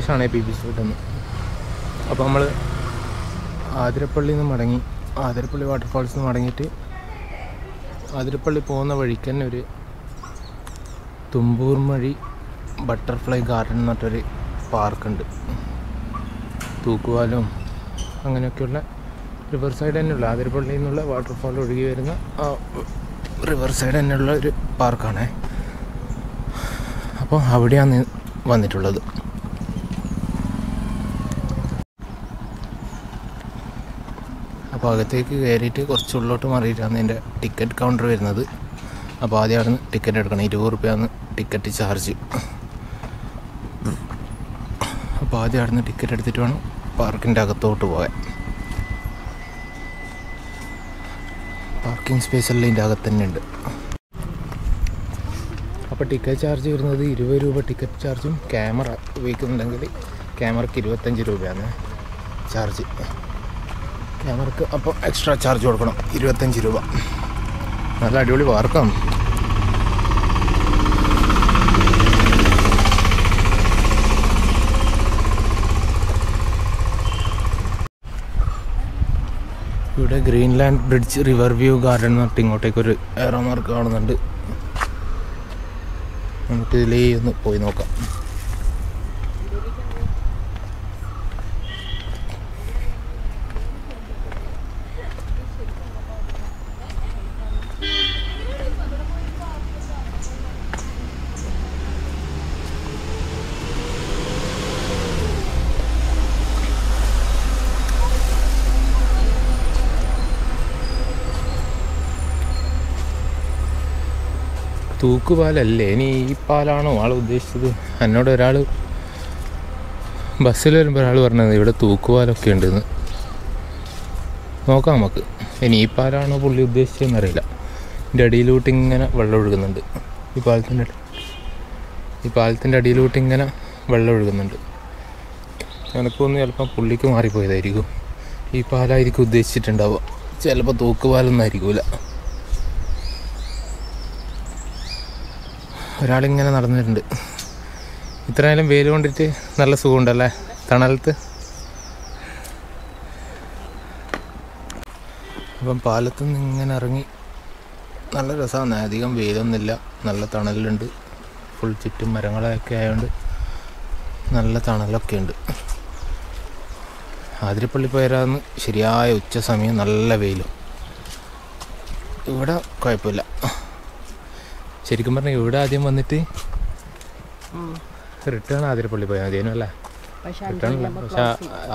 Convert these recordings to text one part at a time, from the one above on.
ഈ P B spot എന്ന് അപ്പോൾ നമ്മൾ ആതിരപ്പള്ളിയിൽ നിന്ന് മടങ്ങി ആതിരപ്പള്ളി വാട്ടർഫാൾസിൽ നിന്ന് മടങ്ങിയിട്ട് ആതിരപ്പള്ളി പോകുന്ന വഴിക്ക് തന്നെ ഒരു തുമ്പൂർമഴി ബട്ടർഫ്ലൈ ഗാർഡൻ എന്ന് പറഞ്ഞൊരു പാർക്കുണ്ട് തൂക്കുവാലും അങ്ങനെയൊക്കെയുള്ള റിവർ സൈഡ് തന്നെയുള്ള ആതിരപ്പള്ളിയിൽ നിന്നുള്ള വാട്ടർഫാൾ ഒഴുകി വരുന്ന ആ റിവർ സൈഡ് തന്നെയുള്ള ഒരു പാർക്കാണേ അപ്പോൾ അവിടെയാണ് വന്നിട്ടുള്ളത്. അപ്പോൾ അകത്തേക്ക് കയറിയിട്ട് കുറച്ച് ഉള്ളോട്ട് മാറിയിട്ടാണ് എന്റെ ടിക്കറ്റ് കൗണ്ടർ വരുന്നത്. അപ്പോൾ ആദ്യം അവിടെ നിന്ന് ടിക്കറ്റ് എടുക്കണം. ഇരുപത് റുപ്യാണ് ടിക്കറ്റ് ചാർജ്. അപ്പോൾ ആദ്യം അവിടെ നിന്ന് ടിക്കറ്റ് എടുത്തിട്ട് വേണം പാർക്കിന്റെ അകത്തോട്ട് പോകാൻ. പാർക്കിംഗ് സ്പേസ് എല്ലാം ഇതിന്റെ അകത്ത് തന്നെ ഉണ്ട്. അപ്പോൾ ടിക്കറ്റ് ചാർജ് വരുന്നത് ഇരുപത് രൂപ ടിക്കറ്റ് ചാർജും ക്യാമറ ഉപയോഗിക്കുന്നുണ്ടെങ്കിൽ ക്യാമറയ്ക്ക് ഇരുപത്തഞ്ച് രൂപയാണ് ചാർജ് ക്യാമറക്ക് അപ്പോൾ എക്സ്ട്രാ ചാർജ് കൊടുക്കണം. ഇരുപത്തഞ്ച് രൂപ. നല്ല അടിപൊളി വാർക്കാണ്. ഇവിടെ Greenland bridge river view garden എന്ന് പറഞ്ഞിട്ട് ഇങ്ങോട്ടേക്ക് ഒരു എയറോ മാർക്ക് കാണുന്നുണ്ട്. നമുക്ക് ഇതിലേ ഒന്ന് പോയി നോക്കാം. തൂക്കുപാലല്ലേ? ഇനി ഈ പാലാണോ ആൾ ഉദ്ദേശിച്ചത്? എന്നോട് ഒരാൾ ബസ്സിൽ വരുമ്പോൾ ഒരാൾ പറഞ്ഞത് ഇവിടെ തൂക്കുപാലൊക്കെ ഉണ്ടെന്ന്. നോക്കാം നമുക്ക്. ഇനി ഈ പാലാണോ പുള്ളി ഉദ്ദേശിച്ചതെന്ന് അറിയില്ല. ഇതിന്റെ അടിയിലോട്ട് ഇങ്ങനെ വെള്ളം ഒഴുകുന്നുണ്ട്. ഈ പാലത്തിന്റെ ഈ പാലത്തിന്റെ അടിയിലോട്ട് ഇങ്ങനെ വെള്ളം ഒഴുകുന്നുണ്ട്. എനക്കൊന്ന് ചിലപ്പോൾ പുള്ളിക്ക് മാറിപ്പോയതായിരിക്കും. ഈ പാലായിരിക്കും ഉദ്ദേശിച്ചിട്ടുണ്ടാവുക. ചിലപ്പോൾ തൂക്കുപാലൊന്നും ആയിരിക്കില്ല ഒരാളിങ്ങനെ നടന്നിട്ടുണ്ട്. ഇത്രയായാലും വെയിൽ കൊണ്ടിട്ട് നല്ല സുഖമുണ്ടല്ലേ? തണലത്ത്. അപ്പം പാലത്തു നിന്ന് ഇങ്ങനെ ഇറങ്ങി. നല്ല രസമാണ്. അധികം വെയിലൊന്നുമില്ല. നല്ല തണലുണ്ട്. ഫുൾ ചുറ്റും മരങ്ങളൊക്കെ ആയതുകൊണ്ട് നല്ല തണലൊക്കെ ഉണ്ട്. ആതിരപ്പള്ളി പോയരാന്ന് ശരിയായ ഉച്ച സമയം നല്ല വെയിലും. ഇവിടെ കുഴപ്പമില്ല. ശരിക്കും പറഞ്ഞാൽ ഇവിടെ ആദ്യം വന്നിട്ട് റിട്ടേൺ ആതിരപ്പള്ളി പോയാൽ മതിയായിരുന്നു അല്ലേ റിട്ടേൺ അല്ല പക്ഷെ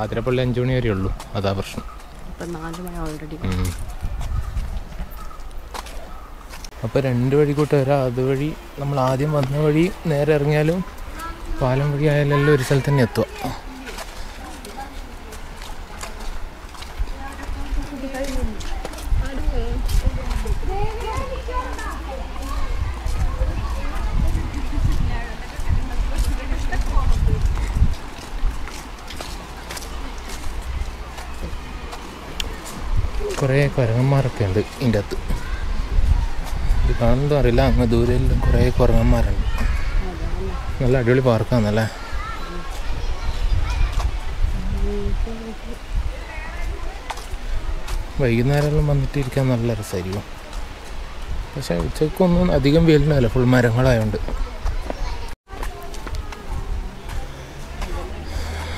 ആതിരപ്പള്ളി അഞ്ചു മണി വരെ ഉള്ളൂ അതാ പ്രശ്നം. അപ്പൊ. അപ്പോൾ രണ്ട് വഴി കൂട്ട് വരാം. അതുവഴി നമ്മൾ ആദ്യം വന്ന വഴി നേരെ ഇറങ്ങിയാലും പാലം വഴി ആയാലെല്ലാം ഒരു സ്ഥലത്ത് തന്നെ എത്തുക. കുറേ കുരങ്ങന്മാരൊക്കെ ഉണ്ട് ഇതിന്റെ അകത്ത്. ഇത് കാണുന്നതും അറിയില്ല അങ്ങ് ദൂരെല്ലാം കുറേ കുരങ്ങന്മാരുണ്ട്. നല്ല അടിപൊളി പാർക്കാന്നല്ലേ? വൈകുന്നേരമെല്ലാം വന്നിട്ട് ഇരിക്കാൻ നല്ല രസമായിരിക്കും. പക്ഷേ ഉച്ചക്കൊന്നും അധികം വെയിലുണ്ടാവില്ല ഫുൾ മരങ്ങളായതുകൊണ്ട്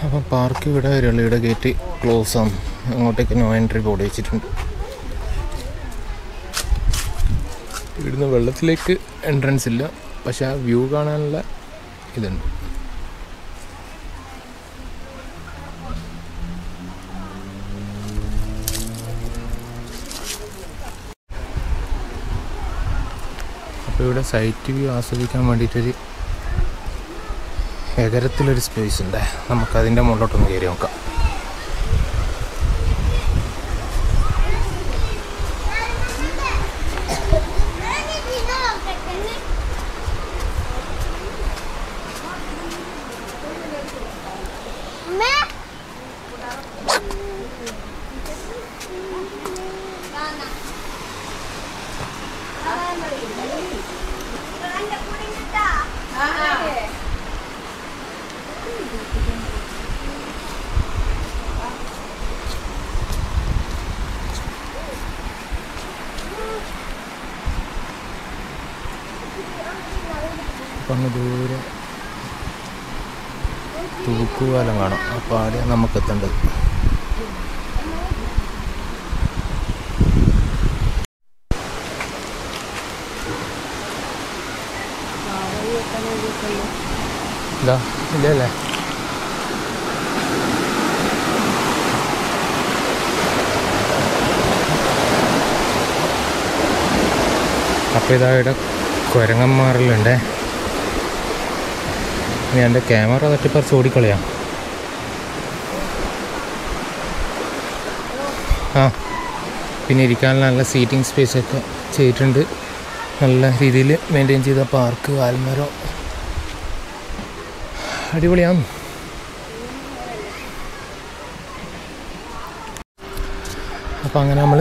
അപ്പം പാർക്ക് ഇവിടെ വരെയുള്ള ഇവിടെ ഗേറ്റ് ക്ലോസ് ആണ്. അങ്ങോട്ടേക്ക് നോ എൻട്രി ബോർഡ് വെച്ചിട്ടുണ്ട്. ഇവിടുന്ന് വെള്ളത്തിലേക്ക് എൻട്രൻസ് ഇല്ല. പക്ഷെ ആ വ്യൂ കാണാനുള്ള ഇതുണ്ട്. അപ്പോൾ ഇവിടെ സൈറ്റ് വ്യൂ ആസ്വദിക്കാൻ വേണ്ടിയിട്ടൊരു എകരത്തിലൊരു സ്പേസ് ഉണ്ട്. നമുക്കതിന്റെ മുകളിലോട്ടൊന്ന് കയറി നോക്കാം. അങ്ങ് ദൂരെ തൂക്കുകാലം കാണും. അപ്പോൾ അവിടെ നമുക്ക് എത്തേണ്ടത് ഇതാ ഇല്ലല്ലേ അപ്പോൾ ഇതാ ഇവിടെ കുരങ്ങന്മാരിലുണ്ടേ. ഇനി എന്റെ ക്യാമറ തട്ടിപ്പറിച്ച് ഓടിക്കളയാം. ആ പിന്നെ ഇരിക്കാനുള്ള നല്ല സീറ്റിംഗ് സ്പേസ് ഒക്കെ ചെയ്തിട്ടുണ്ട്. നല്ല രീതിയിൽ മെയിന്റെയിൻ ചെയ്ത പാർക്ക് ആൽമരം. അടിപൊളിയാണ്. അപ്പോൾ അങ്ങനെ നമ്മൾ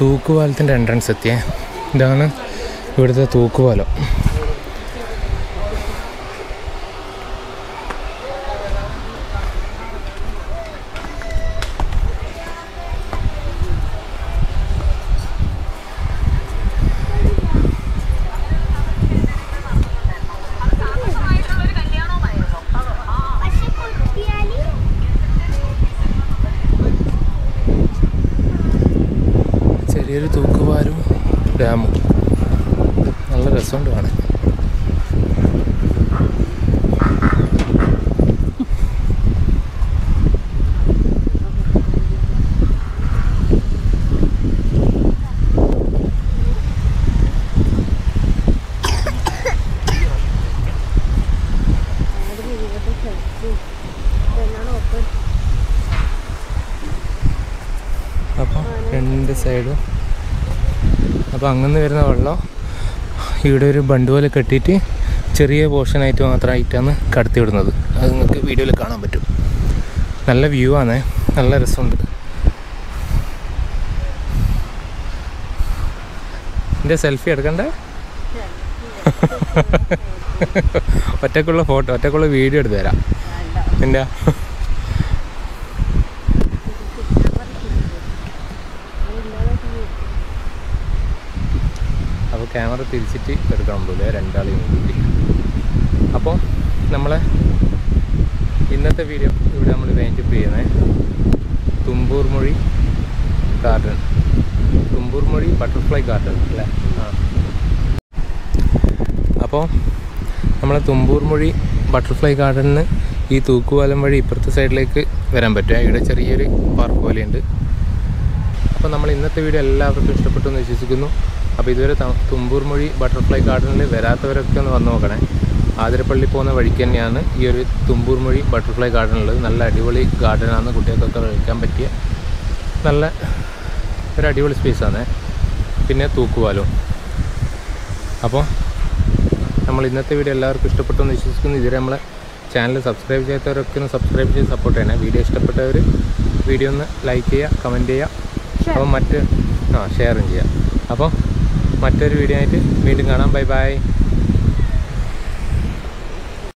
തൂക്കുപാലത്തിന്റെ എൻട്രൻസ് എത്തിയേ. ഇതാണ് ഇവിടുത്തെ തൂക്കുപാലം. ചെറിയൊരു തൂക്കുവാരും ഡാമും. നല്ല രസമുണ്ട് കാണാൻ. രണ്ട് സൈഡും അപ്പോൾ അങ്ങനെ വരുന്ന വെള്ളം ഇവിടെ ഒരു ബണ്ട് പോലെ കെട്ടിയിട്ട് ചെറിയ പോർഷനായിട്ട് മാത്രമായിട്ടാണ് കടത്തി വിടുന്നത് അത് നിങ്ങൾക്ക് വീഡിയോയിൽ കാണാൻ പറ്റും. നല്ല വ്യൂ ആണ്. നല്ല രസമുണ്ട്. എന്റെ സെൽഫി എടുക്കണ്ടേ? ഒറ്റക്കുള്ള ഫോട്ടോ ഒറ്റക്കുള്ള വീഡിയോ എടുത്തു തരാം. എന്റെ ക്യാമറ തിരിച്ചിട്ട് എടുക്കണം അല്ലേ? രണ്ടാളെയും കൂടി അപ്പോൾ നമ്മളെ ഇന്നത്തെ വീഡിയോ ഇവിടെ നമ്മൾ വേഞ്ചപ്പ് ചെയ്യുന്നത് തുമ്പൂർ മൊഴി ഗാർഡൻ തുമ്പൂർ മൊഴി ബട്ടർഫ്ലൈ ഗാർഡൻ അല്ലേ? ആ. അപ്പോൾ നമ്മളെ തുമ്പൂർ മൊഴി ബട്ടർഫ്ലൈ ഗാർഡനിൽ ഈ തൂക്കുപാലം വഴി ഇപ്പുറത്തെ സൈഡിലേക്ക് വരാൻ പറ്റും. ഇവിടെ ചെറിയൊരു പാർക്ക് പോലെയുണ്ട്. അപ്പോൾ നമ്മൾ ഇന്നത്തെ വീഡിയോ എല്ലാവർക്കും ഇഷ്ടപ്പെട്ടു എന്ന് വിശ്വസിക്കുന്നു. അപ്പോൾ ഇതുവരെ തുമ്പൂർമൊഴി തുമ്പൂർ മൊഴി ബട്ടർഫ്ലൈ ഗാർഡനിൽ വരാത്തവരൊക്കെ ഒന്ന് വന്ന് നോക്കണേ. ആതിരപ്പള്ളി പോകുന്ന വഴിക്ക് തന്നെയാണ് ഈ ഒരു തുമ്പൂർ മൊഴി ബട്ടർഫ്ലൈ ഗാർഡൻ ഉള്ളത് നല്ല അടിപൊളി ഗാർഡനാണ് കുട്ടികൾക്കൊക്കെ കളിക്കാൻ പറ്റിയ നല്ല ഒരു അടിപൊളി സ്പേസാണ് പിന്നെ തൂക്കുവാലോ അപ്പോൾ നമ്മൾ ഇന്നത്തെ വീഡിയോ എല്ലാവർക്കും ഇഷ്ടപ്പെട്ടു എന്ന് വിശ്വസിക്കുന്നു. ഇതുവരെ നമ്മളെ ചാനൽ സബ്സ്ക്രൈബ് ചെയ്യാത്തവരൊക്കെ ഒന്ന് സബ്സ്ക്രൈബ് ചെയ്ത് സപ്പോർട്ട് ചെയ്യണേ. വീഡിയോ ഇഷ്ടപ്പെട്ടവർ വീഡിയോ ഒന്ന് ലൈക്ക് ചെയ്യുക കമന്റ് ചെയ്യുക. അപ്പോൾ മറ്റ് ആ ഷെയറും ചെയ്യുക അപ്പോൾ മറ്റൊരു വീഡിയോ ആയിട്ട് വീണ്ടും കാണാം. Bye bye